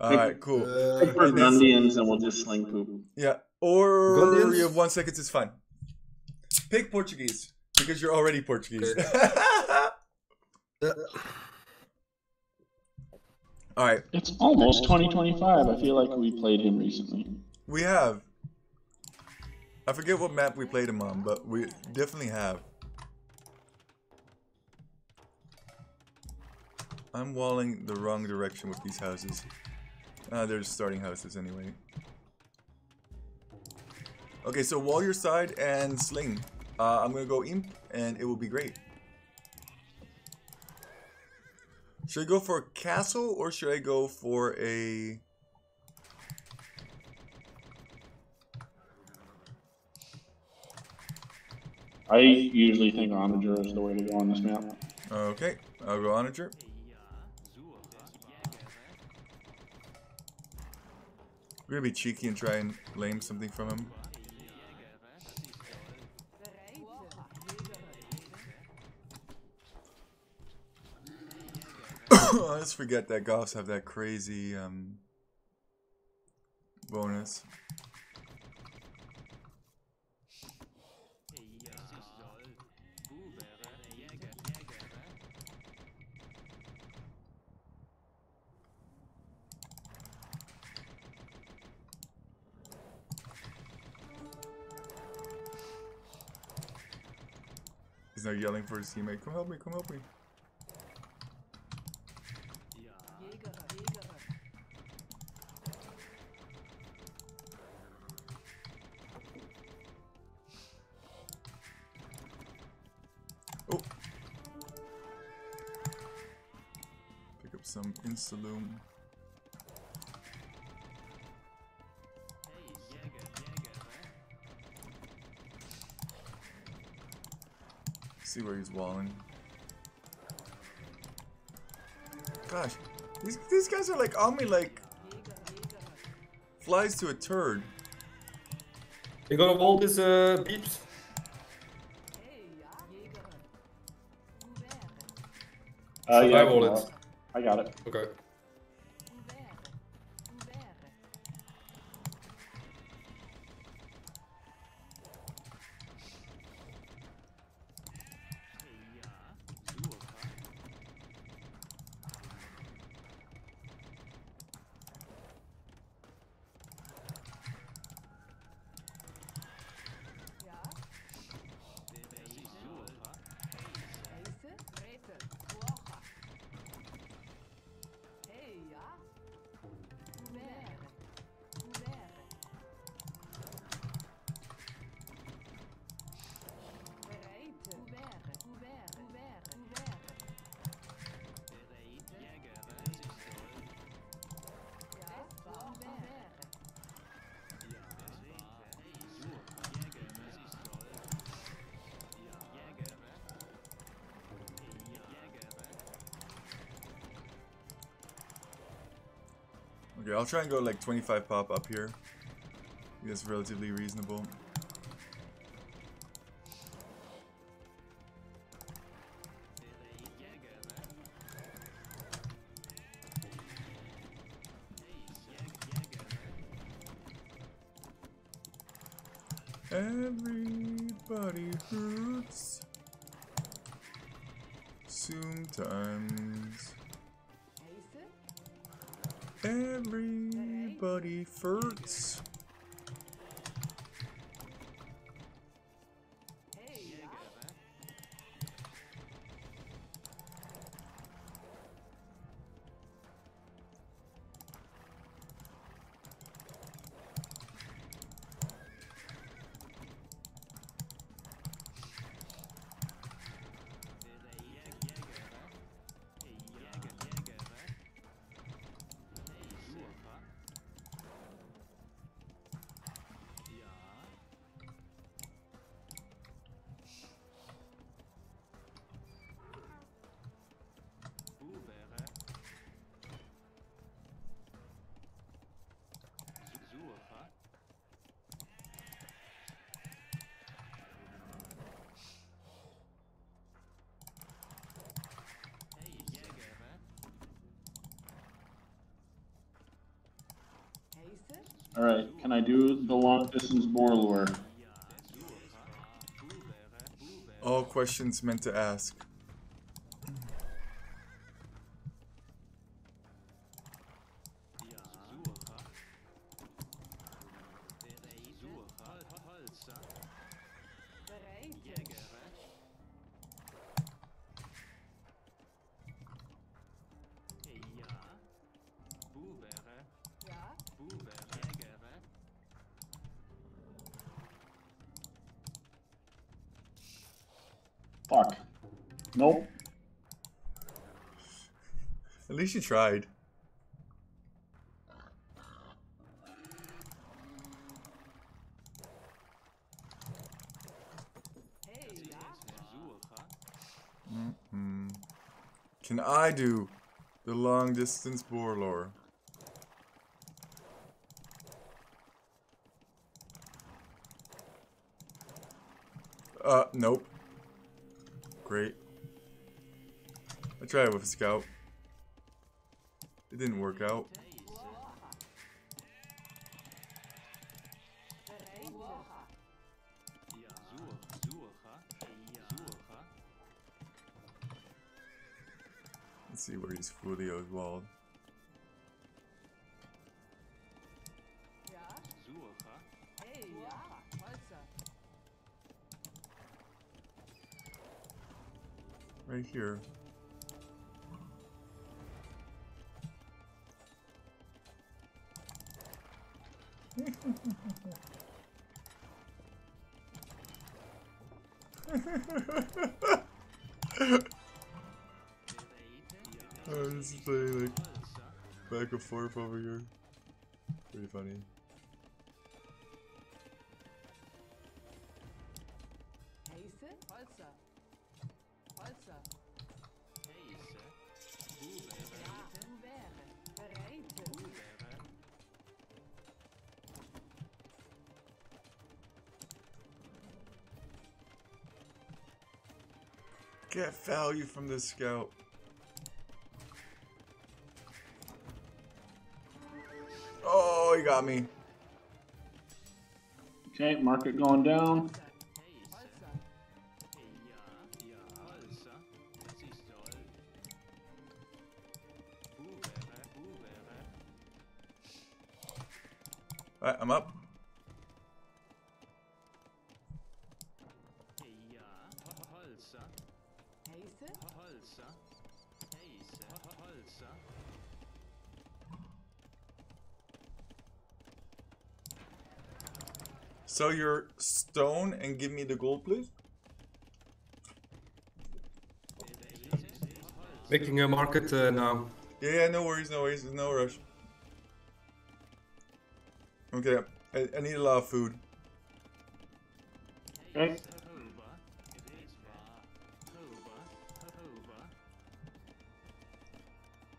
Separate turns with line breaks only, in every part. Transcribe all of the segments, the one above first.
All right, cool.
Uh,
Pick Burgundians and we'll just sling poop.
Yeah, or
Burgundians?
you have one seconds. It's fine. Pick Portuguese because you're already Portuguese.
uh,
All right,
It's almost 2025. I feel like we played him recently.
we have. I forget what map we played him on, but we definitely have. I'm walling the wrong direction with these houses. Ah, they're starting houses anyway. Okay, so wall your side and sling. Uh, I'm gonna go imp, and it will be great. Should I go for a castle or should I go for a?
I usually think Onager is the way to go on this map.
Okay, I'll go onager. We're gonna be cheeky and try and lame something from him. Let's forget that Goths have that crazy um, bonus. He's now yelling for his teammate, come help me, come help me. Oh. Pick up some Instaloom. See where he's walling. Gosh, these these guys are like on me like flies to a turd.
you gonna wall this uh, beeps?
Uh,
Should
yeah,
I
I,
it?
I got it.
Okay.
I'll try and go like 25 pop up here. That's relatively reasonable. Everybody hurts. Sometimes. Everybody hurts.
Alright, can I do the long distance boar lure?
All questions meant to ask.
Fuck. Nope.
At least you tried. Mm-mm. Can I do the long distance boar lure? Uh, nope. Great. I tried it with a scout. It didn't work out. Let's see where he's fully Oswald. Right here. oh, this is playing like back and forth over here. Pretty funny. Get value from this scout. Oh, he got me.
Okay, market going down.
Alright, I'm up. Sell your stone and give me the gold, please.
Making a market uh, now.
Yeah, yeah, no worries, no worries, no rush. Okay, I, I need a lot of food. Uh,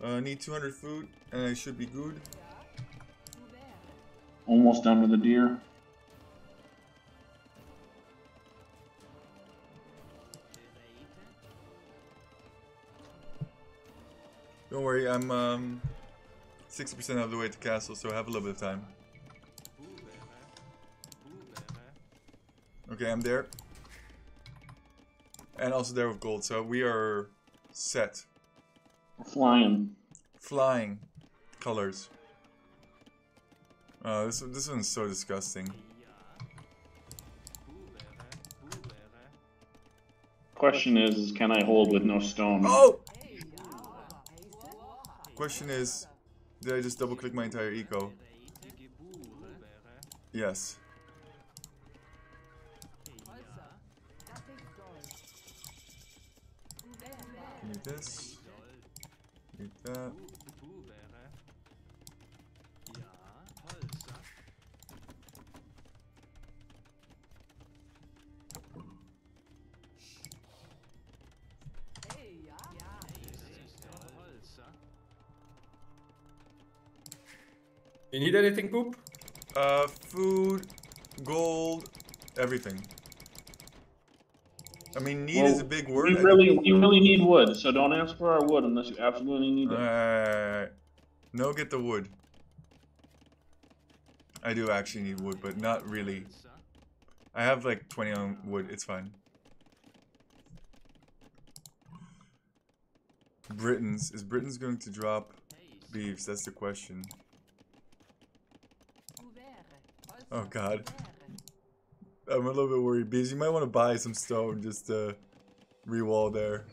I need 200 food, and I should be good.
Almost done with the deer.
Don't worry, I'm um 60% of the way to castle, so I have a little bit of time. I'm there. And also there with gold, so we are set.
Flying.
Flying colors. Oh, this this one's so disgusting.
Question is, is can I hold with no stone?
Oh! Question is, did I just double click my entire eco? Yes. Need this. Need that.
You need anything, Poop?
Uh, food, gold, everything. I mean, need is a big word.
We really, we really need wood, so don't ask for our wood unless you absolutely need it.
Alright. No, get the wood. I do actually need wood, but not really. I have like 20 on wood, it's fine. Britons. Is Britons going to drop beefs? That's the question. Oh god. I'm a little bit worried. Bees, you might want to buy some stone just to rewall there.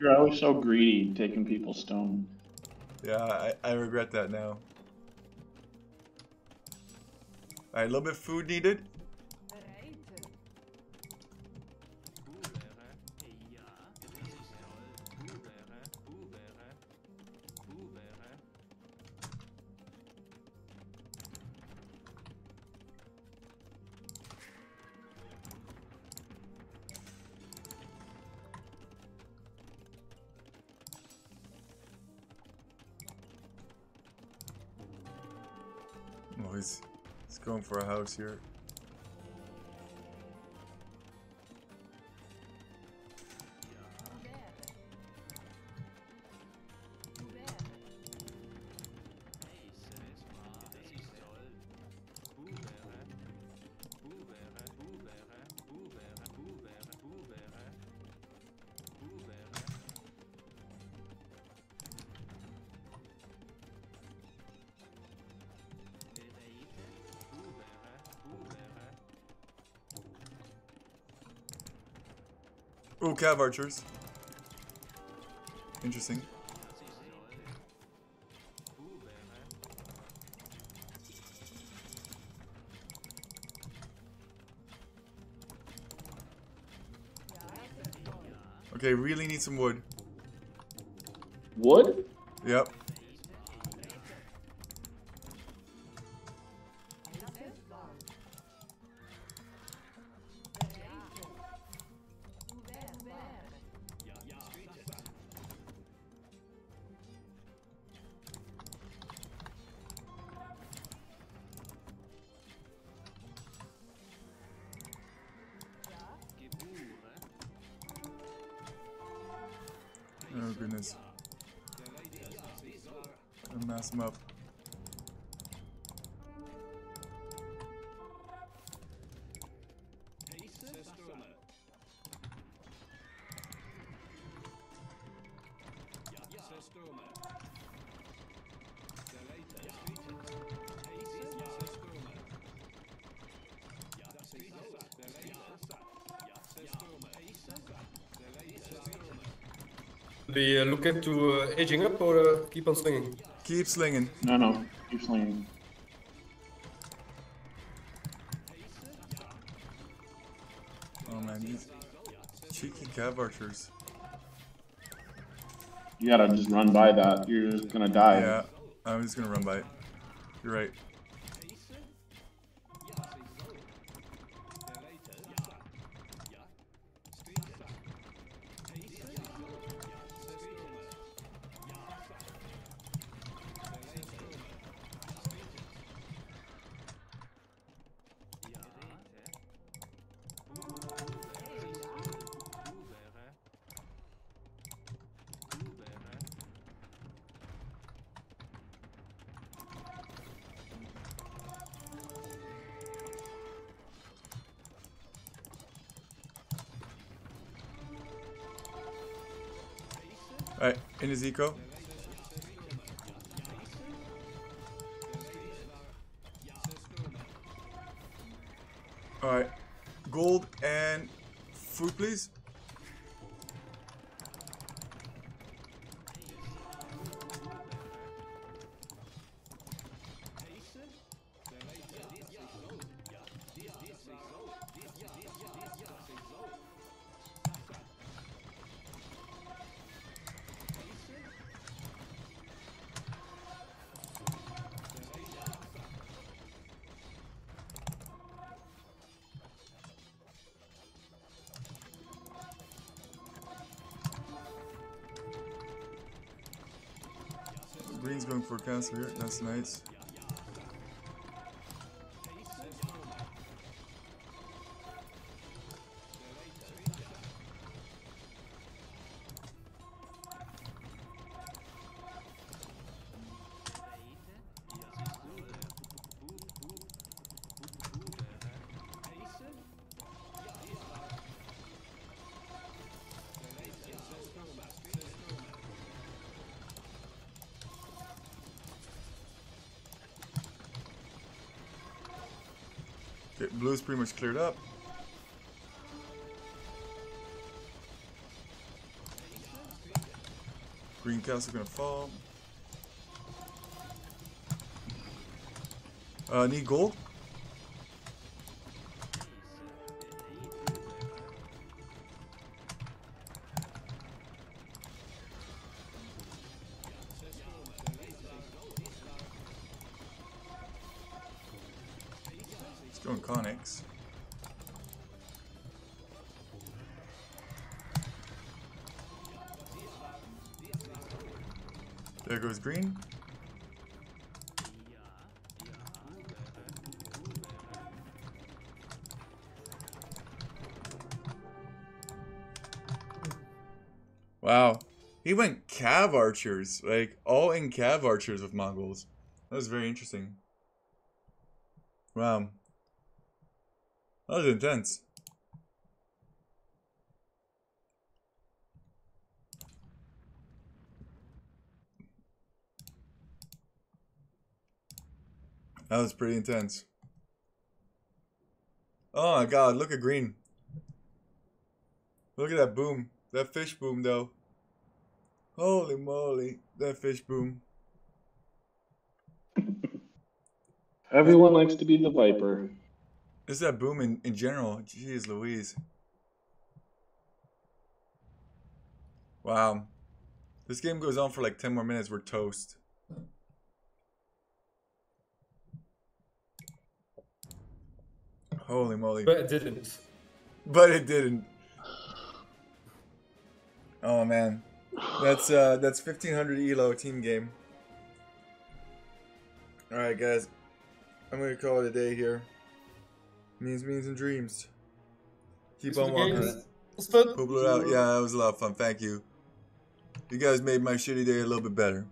You're always so greedy taking people's stone.
Yeah, I, I regret that now. Alright, a little bit of food needed. He's, he's going for a house here. Oh, cav archers. Interesting. Okay, really need some wood.
Wood?
Yep. Mess him up.
We uh, look into uh, aging up or uh, keep on swinging?
Keep slinging.
No, no. Keep slinging.
Oh man, these cheeky cav archers.
You gotta just run by that. You're just gonna die.
Yeah, I'm just gonna run by it. You're right. Alright, in his eco. Alright, gold and food, please. Green's going for cancer here. That's nice. Okay, blue's pretty much cleared up. Green castle gonna fall. Uh, need gold? There goes green. Wow. He went cav archers, like all in cav archers with Mongols. That was very interesting. Wow. That was intense. That was pretty intense. Oh my god, look at green. Look at that boom. That fish boom though. Holy moly, that fish boom.
Everyone likes to be the Viper.
Is that boom in, in general. Jeez Louise. Wow. This game goes on for like 10 more minutes. We're toast. Holy moly.
But it didn't.
But it didn't. Oh man. That's uh that's 1500 elo team game. All right guys. I'm going to call it a day here. Means means and dreams. Keep on walking.
games. It's fun.
It out. Yeah, that was a lot of fun. Thank you. You guys made my shitty day a little bit better.